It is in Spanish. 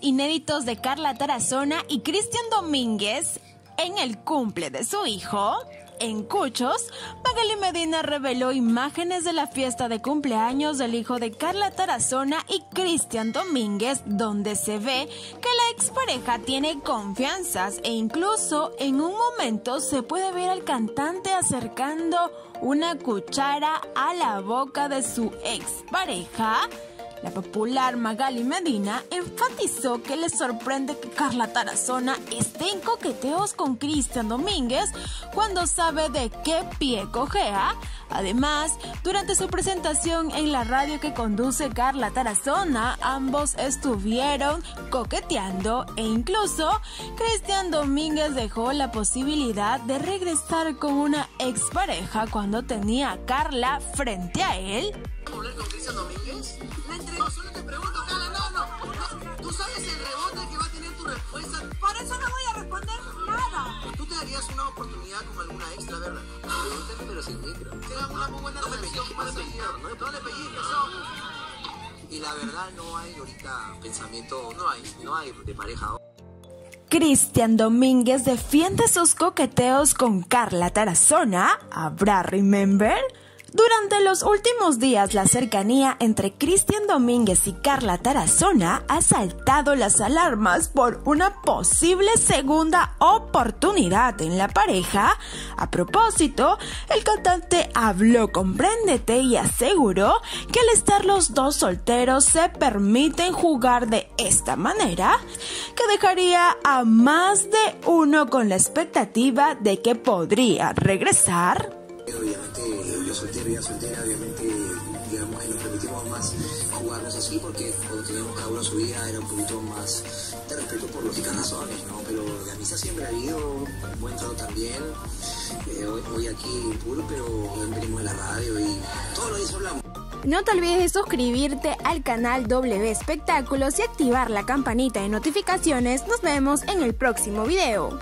inéditos de Carla Tarazona y Cristian Domínguez en el cumple de su hijo. En Cuchos, Magali Medina reveló imágenes de la fiesta de cumpleaños del hijo de Carla Tarazona y Cristian Domínguez, donde se ve que la expareja tiene confianzas e incluso en un momento se puede ver al cantante acercando una cuchara a la boca de su expareja. La popular Magali Medina enfatizó que le sorprende que Carla Tarazona esté en coqueteos con Cristian Domínguez cuando sabe de qué pie cojea. Además, durante su presentación en la radio que conduce Carla Tarazona, ambos estuvieron coqueteando e incluso Cristian Domínguez dejó la posibilidad de regresar con una expareja cuando tenía a Carla frente a él Cristian Domínguez? La entrevista, solo te pregunto, Carla, no, no, no. Tú sabes el rebote que va a tener tu respuesta. Por eso no voy a responder nada. Tú te darías una oportunidad con alguna extra, ¿verdad? Pregúntame, pero sin micro. Tengan una muy buena pellizques, no, no, no le pellizques, Y la verdad no hay ahorita pensamiento, no hay, no hay de pareja. Cristian Domínguez defiende sus coqueteos con Carla Tarazona. ¿Habrá remember? Durante los últimos días, la cercanía entre Cristian Domínguez y Carla Tarazona ha saltado las alarmas por una posible segunda oportunidad en la pareja. A propósito, el cantante habló con Préndete y aseguró que al estar los dos solteros se permiten jugar de esta manera, que dejaría a más de uno con la expectativa de que podría regresar soltero y soltera, obviamente, digamos que nos permitimos más jugarnos así porque cuando teníamos cada uno su vida era un poquito más de respeto por lógicas razones, ¿no? Pero de amistad siempre ha habido, buen trato también. Eh, hoy, aquí puro, pero hoy venimos de la radio y todos los días hablamos. No te olvides de suscribirte al canal W Espectáculos y activar la campanita de notificaciones. Nos vemos en el próximo video.